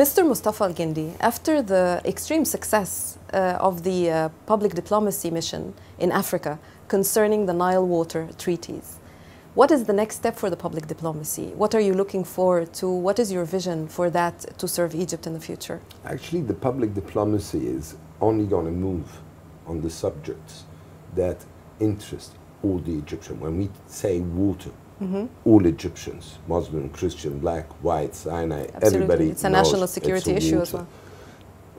Mr. Mostafa El Gendi, after the extreme success uh, of the uh, public diplomacy mission in Africa concerning the Nile water treaties, what is the next step for the public diplomacy? What are you looking forward to? What is your vision for that to serve Egypt in the future? Actually, the public diplomacy is only going to move on the subjects that interest all the Egyptians. When we say water, mm-hmm. all Egyptians, Muslim, Christian, black, white, Sinai, Absolutely. everybody. It's a national security issue as well.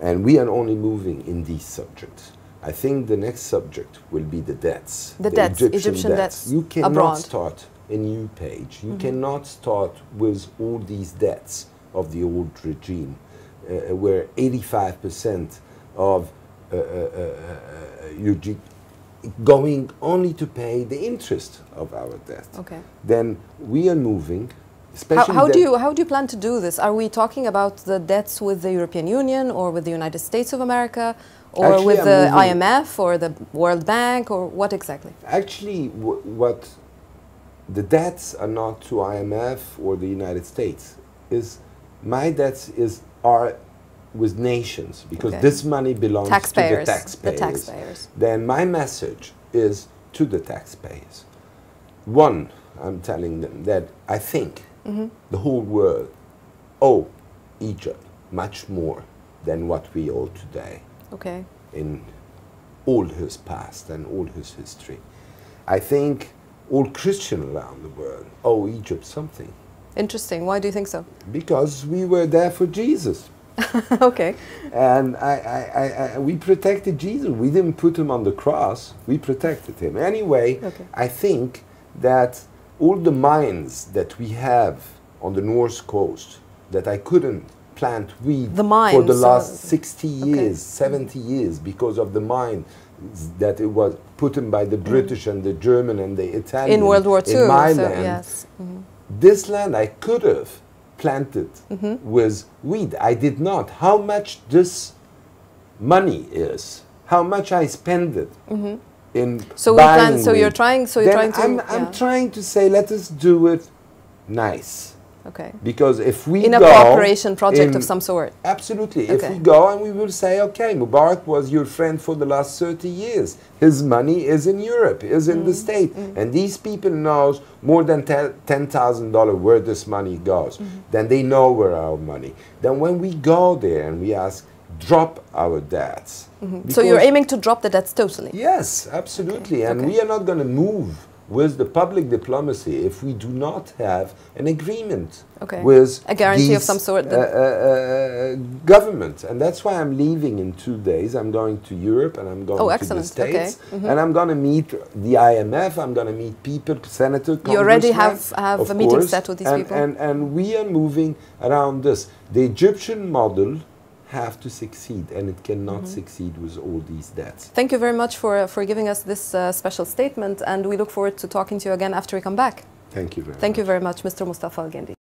And we are only moving in these subjects. I think the next subject will be the debts. The, the debts, Egyptian, Egyptian debts. debts. You cannot abroad. start a new page. You mm-hmm. cannot start with all these debts of the old regime, uh, where 85% of uh, uh, uh, G- going only to pay the interest of our debt. Okay. Then we are moving. Especially how, how do you how do you plan to do this? Are we talking about the debts with the European Union or with the United States of America, or Actually, with I'm the moving IMF or the World Bank, or what exactly? Actually, what the debts are not to IMF or the United States. Is my debts is are with nations because Okay. this money belongs Taxpayers, to the taxpayers. the taxpayers. Then my message is to the taxpayers. One, I'm telling them that I think mm-hmm. the whole world owe Egypt much more than what we owe today Okay. in all his past and all his history. I think all Christians around the world owe Egypt something Interesting. Why do you think so? because we were there for Jesus. okay. And I, I, I, we protected Jesus. We didn't put him on the cross, we protected him. Anyway, Okay. I think that all the mines that we have on the north coast that I couldn't plant weed The for the last uh, 60 years, 70 years because of the mine that it was put in by the British and the German and the Italian In World War II. in my so, land. yes. Mhm. This land I could have planted Mm-hmm. with weed. I did not. How much this money is, how much I spend it in Mm-hmm. So we plan. So you're trying. So you're Then trying to. I'm, yeah. I'm trying to say, let us do it nice. Okay. Because if we In a cooperation project of some sort. Absolutely. If we go and we will say, okay, Mubarak was your friend for the last 30 years. His money is in Europe, is in Mm. the state. And these people knows more than $10,000 where this money goes. Mm-hmm. Then they know where our money. Then when we go there and we ask, drop our debts. Mm-hmm. So you're aiming to drop the debts totally. Yes, absolutely. And okay. we are not going to move with the public diplomacy if we do not have an agreement Okay. with A guarantee of these, some sort Uh, that- uh, uh, government, and that's why I'm leaving in two days. I'm going to Europe and I'm going Oh, to excellent. the Okay. States, and I'm going to meet the IMF. I'm going to meet people, senator. You already have- have of a meeting set with these and, people? and and we are moving around this. The Egyptian model have to succeed, and it cannot Mm-hmm. succeed with all these debts. Thank you very much for for giving us this uh, special statement, and we look forward to talking to you again after we come back. Thank you very much. Thank you very much, Mr. Mostafa El Gendi.